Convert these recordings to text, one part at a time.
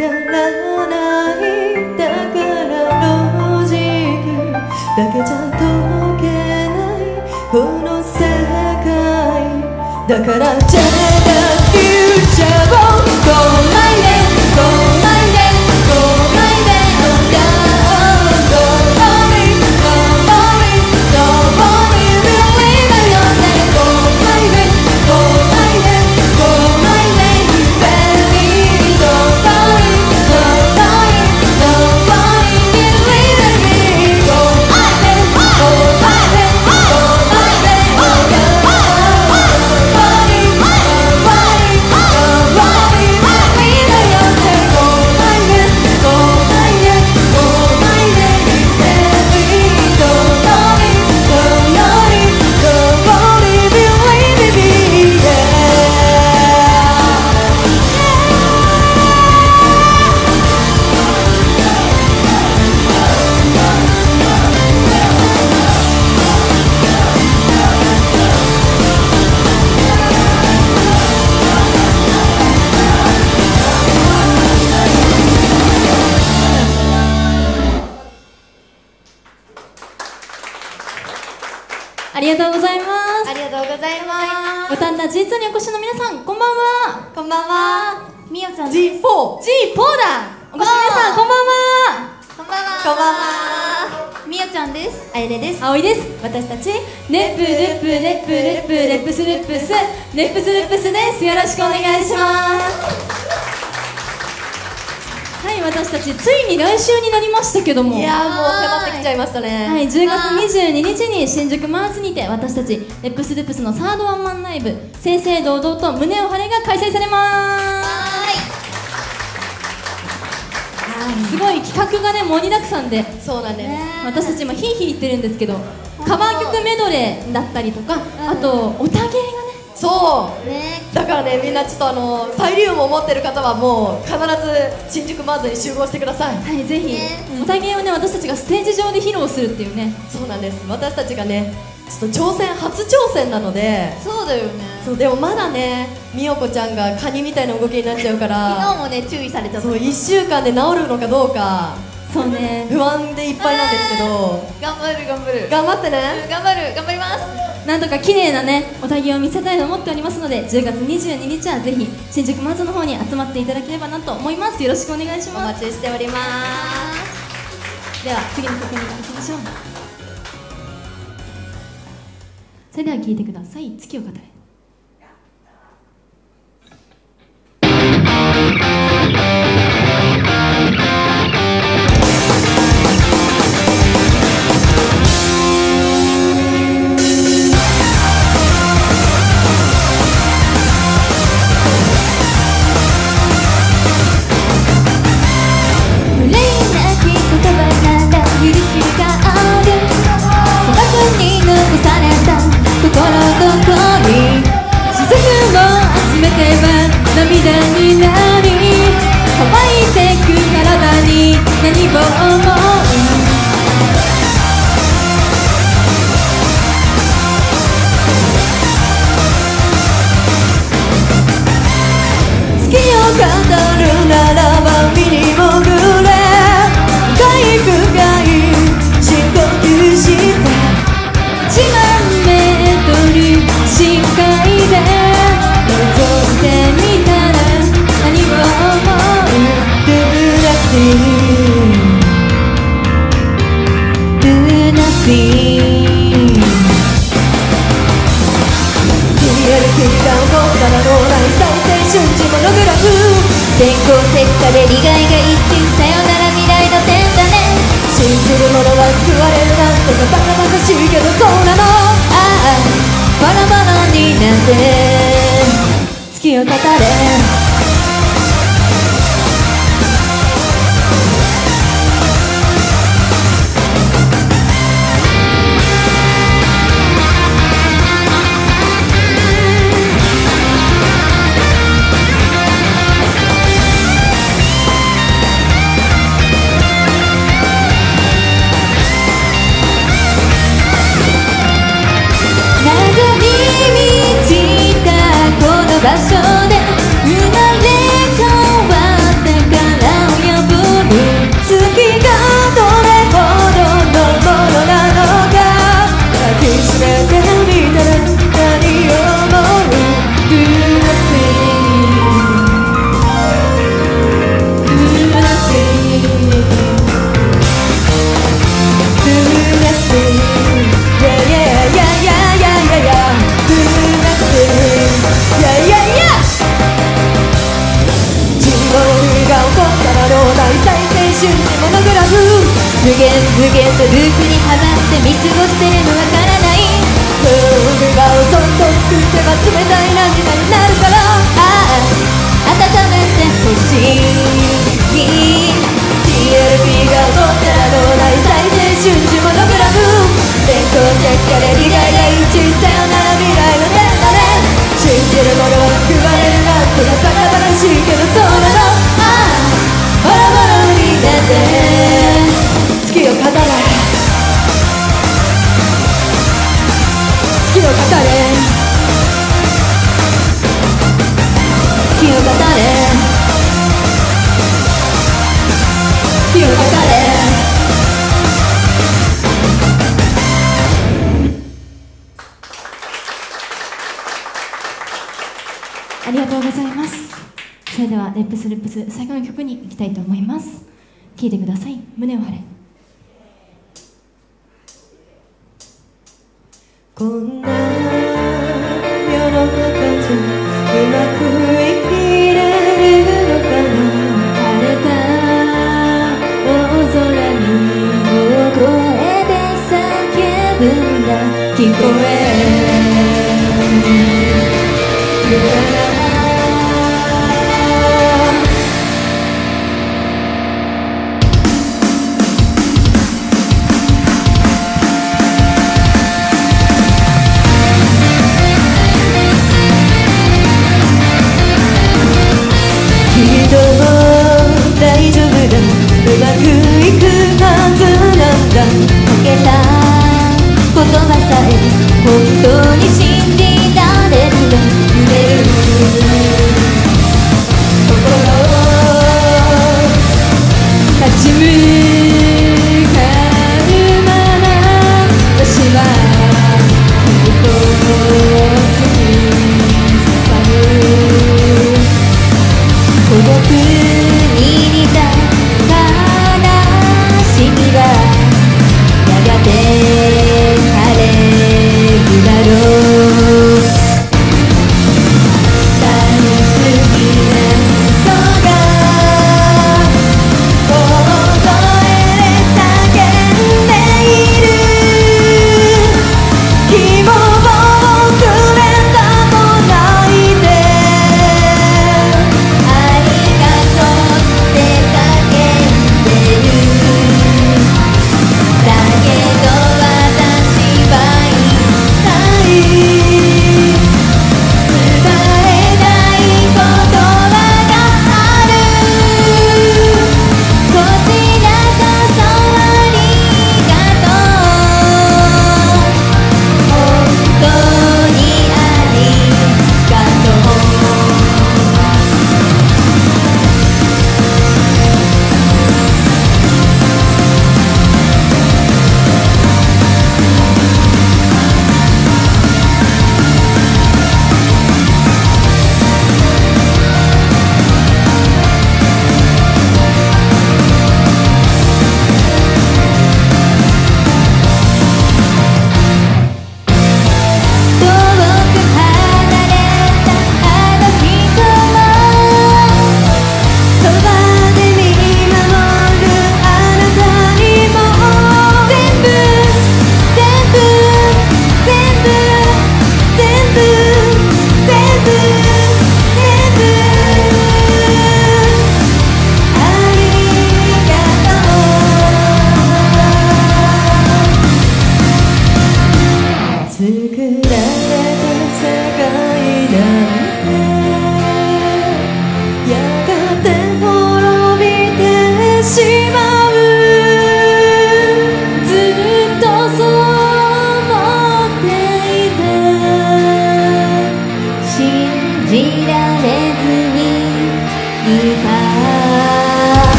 からないだからロジックだけじゃ解けないこの世界だからありがとうございます。ありがとうございま五反田 G2 にお越しの皆さんこんばんは。すこんばんは。みおちゃん G4 G4 だ。お越しの皆さんこんばんは。こんばんは。こんばんは。みおちゃんです。あやねです。葵です。私たちネップルップネップルップネップスルップス。ネップスルップスです。よろしくお願いしますはい私たちついに来週になりましたけども。いやーもう迫ってきちゃいましたね。はい、10月22日に新宿マーズにて私たちレップスルップスのサードワンマンライブ「正々堂々と胸を張れ」が開催されます。すごい企画がね盛りだくさんで。そうなんです私たち今ヒーヒー言ってるんですけどカバー曲メドレーだったりとかあとおたげがねそう。ね。だからねみんなちょっとあのサイリウムを持ってる方はもう必ず新宿マーズに集合してください。はいぜひ。ね。おたげをね私たちがステージ上で披露するっていうね。そうなんです。私たちがねちょっと挑戦初挑戦なので。そうだよね。そうでもまだねみよこちゃんがカニみたいな動きになっちゃうか昨ら日もね注意されちゃった。そう1週間で治るのかどうかそうね。不安でいっぱいなんですけど。頑張る頑張る。頑張ってね。頑張る頑張ります。なんとか綺麗なねおたげを見せたいと思っておりますので10月22日はぜひ新宿マーズの方に集まっていただければなと思います。よろしくお願いしおます。待ちしております。では次の曲に行きましょう。それでは聴いてください。月を語れだしいけどさ。胸を張れ。こんな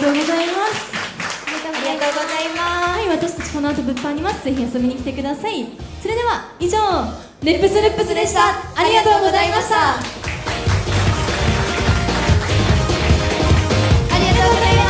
とうございます。ありがとうございます。はい私たちこの後物販にます。ぜひ遊びに来てください。それでは以上レップスルップスでした。ありがとうございました。ありがとうございます